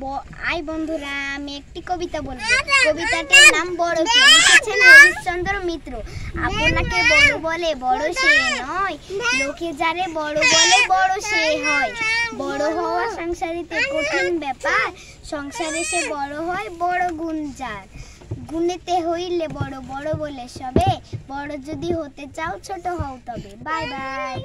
ব- আই বন্ধুরা আমি একটি কবিতা বলব। কবিতাটির নাম বড় কে লিখেছেন হরিশ্চন্দ্র মিত্র। আপনাকে বড় বলে বড় সে নয় লোকে যারে বড় বলে বড় সে হয়। বড় হওয়া সংসারিতে কঠিন ব্যাপার সংসারে সে বড় হয় বড় গুণ যার। গুণেতে হইলে বড় বড় বলে সবে বড় যদি হতে চাও ছোট হও তবে। Bye bye.